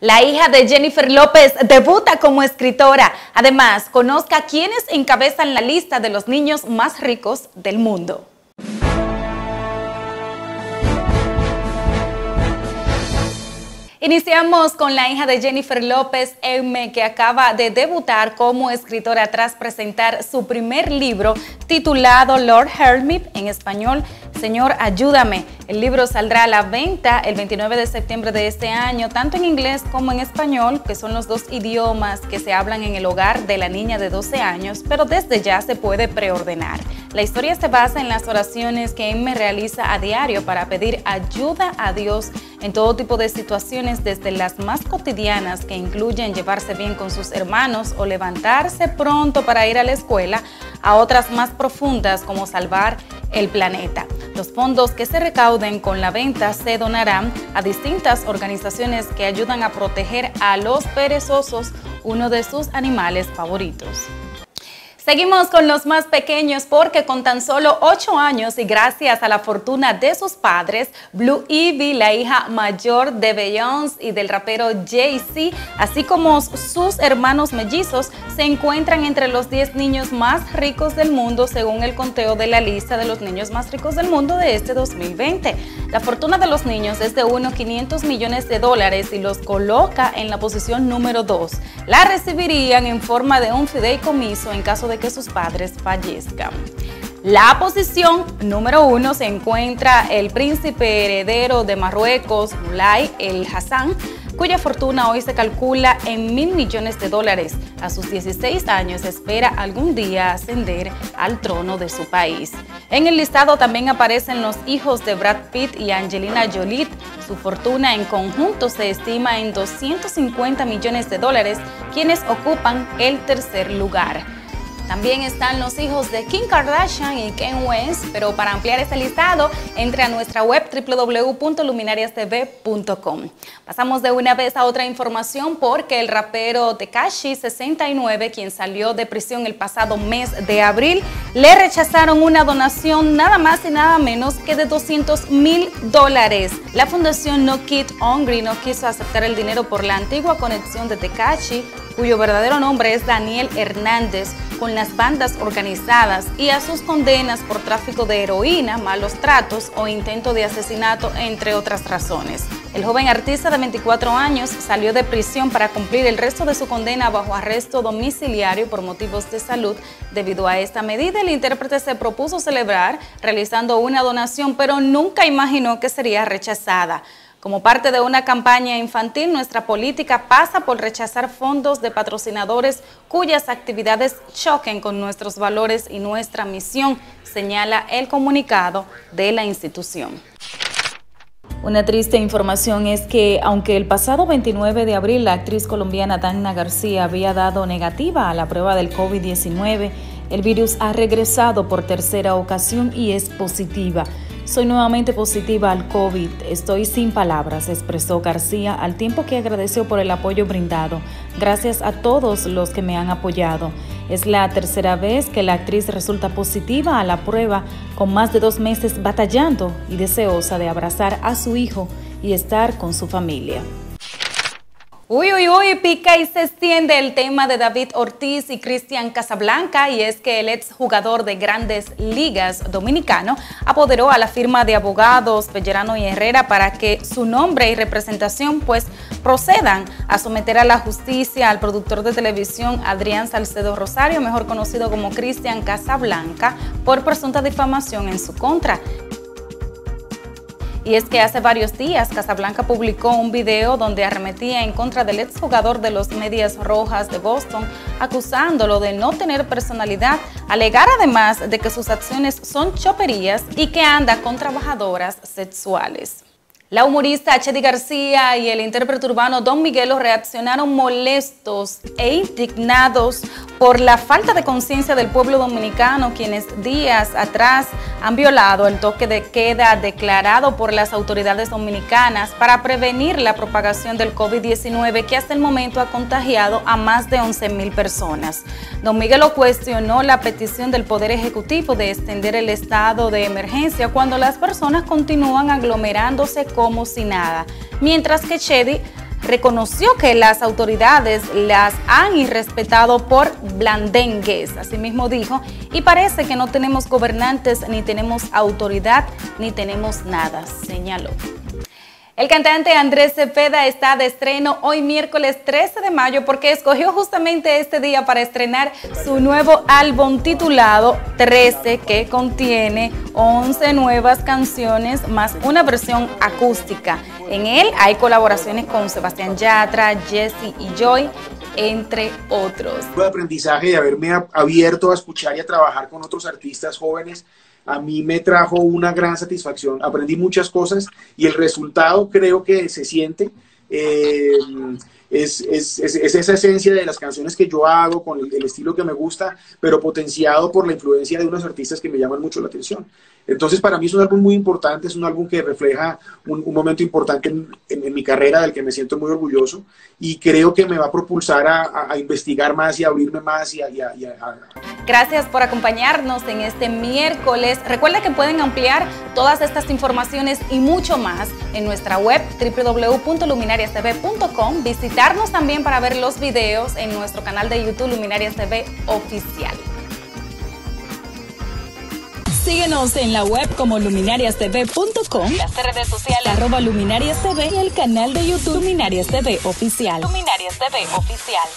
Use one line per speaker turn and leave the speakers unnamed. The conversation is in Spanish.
La hija de Jennifer López debuta como escritora. Además, conozca quiénes encabezan la lista de los niños más ricos del mundo. Iniciamos con la hija de Jennifer López, M, que acaba de debutar como escritora tras presentar su primer libro titulado Lord Hermit en español, Señor, ayúdame. El libro saldrá a la venta el 29 de septiembre de este año, tanto en inglés como en español, que son los dos idiomas que se hablan en el hogar de la niña de 12 años, pero desde ya se puede preordenar. La historia se basa en las oraciones que M realiza a diario para pedir ayuda a Dios en todo tipo de situaciones, desde las más cotidianas que incluyen llevarse bien con sus hermanos o levantarse pronto para ir a la escuela, a otras más profundas como salvar el planeta. Los fondos que se recauden con la venta se donarán a distintas organizaciones que ayudan a proteger a los perezosos, uno de sus animales favoritos. Seguimos con los más pequeños porque con tan solo 8 años y gracias a la fortuna de sus padres, Blue Ivy, la hija mayor de Beyoncé y del rapero Jay-Z, así como sus hermanos mellizos, se encuentran entre los 10 niños más ricos del mundo según el conteo de la lista de los niños más ricos del mundo de este 2020. La fortuna de los niños es de unos 500 millones de dólares y los coloca en la posición número 2. La recibirían en forma de un fideicomiso en caso de que sus padres fallezcan. La posición número uno se encuentra el príncipe heredero de Marruecos, Mulay el Hassan, cuya fortuna hoy se calcula en mil millones de dólares. A sus 16 años espera algún día ascender al trono de su país. En el listado también aparecen los hijos de Brad Pitt y Angelina Jolie. Su fortuna en conjunto se estima en 250 millones de dólares, quienes ocupan el tercer lugar. También están los hijos de Kim Kardashian y Ken West, pero para ampliar este listado, entre a nuestra web www.luminariastv.com. Pasamos de una vez a otra información porque el rapero Tekashi 69, quien salió de prisión el pasado mes de abril, le rechazaron una donación nada más y nada menos que de 200 mil dólares. La fundación No Kid Hungry no quiso aceptar el dinero por la antigua conexión de Tekashi, cuyo verdadero nombre es Daniel Hernández con las bandas organizadas y a sus condenas por tráfico de heroína, malos tratos o intento de asesinato, entre otras razones. El joven artista de 24 años salió de prisión para cumplir el resto de su condena bajo arresto domiciliario por motivos de salud. Debido a esta medida, el intérprete se propuso celebrar realizando una donación, pero nunca imaginó que sería rechazada. Como parte de una campaña infantil, nuestra política pasa por rechazar fondos de patrocinadores cuyas actividades choquen con nuestros valores y nuestra misión, señala el comunicado de la institución. Una triste información es que, aunque el pasado 29 de abril la actriz colombiana Dana García había dado negativa a la prueba del COVID-19, el virus ha regresado por tercera ocasión y es positiva. Soy nuevamente positiva al COVID. Estoy sin palabras, expresó García al tiempo que agradeció por el apoyo brindado. Gracias a todos los que me han apoyado. Es la tercera vez que la actriz resulta positiva a la prueba, con más de dos meses batallando y deseosa de abrazar a su hijo y estar con su familia. Uy, uy, uy, pica y se extiende el tema de David Ortiz y Cristian Casablanca y es que el ex jugador de grandes ligas dominicano apoderó a la firma de abogados Pellerano y Herrera para que su nombre y representación pues procedan a someter a la justicia al productor de televisión Adrián Salcedo Rosario, mejor conocido como Cristian Casablanca, por presunta difamación en su contra. Y es que hace varios días Casablanca publicó un video donde arremetía en contra del exjugador de los Medias Rojas de Boston, acusándolo de no tener personalidad, alegar además de que sus acciones son choperías y que anda con trabajadoras sexuales. La humorista Chedi García y el intérprete urbano Don Miguelo reaccionaron molestos e indignados por la falta de conciencia del pueblo dominicano, quienes días atrás han violado el toque de queda declarado por las autoridades dominicanas para prevenir la propagación del COVID-19 que hasta el momento ha contagiado a más de 11 mil personas. Don Miguelo cuestionó la petición del Poder Ejecutivo de extender el estado de emergencia cuando las personas continúan aglomerándose como si nada, mientras que Chedi reconoció que las autoridades las han irrespetado por blandengues, asimismo dijo, y parece que no tenemos gobernantes, ni tenemos autoridad, ni tenemos nada, señaló. El cantante Andrés Cepeda está de estreno hoy miércoles 13 de mayo porque escogió justamente este día para estrenar su nuevo álbum titulado 13 que contiene 11 nuevas canciones más una versión acústica. En él hay colaboraciones con Sebastián Yatra, Jesse y Joy, entre otros.
El aprendizaje de haberme abierto a escuchar y a trabajar con otros artistas jóvenes a mí me trajo una gran satisfacción. Aprendí muchas cosas y el resultado creo que se siente. Eh, es, esa esencia de las canciones que yo hago, con el, estilo que me gusta, pero potenciado por la influencia de unos artistas que me llaman mucho la atención. Entonces, para mí es un álbum muy importante, es un álbum que refleja un, momento importante en, mi carrera del que me siento muy orgulloso y creo que me va a propulsar a, investigar más y a abrirme más y a,
Gracias por acompañarnos en este miércoles. Recuerda que pueden ampliar todas estas informaciones y mucho más en nuestra web www.luminariastv.com. Visitarnos también para ver los videos en nuestro canal de YouTube Luminarias TV Oficial.
Síguenos en la web como luminariastv.com, las redes sociales arroba luminarias TV y el canal de YouTube Luminarias TV Oficial. Luminarias TV Oficial.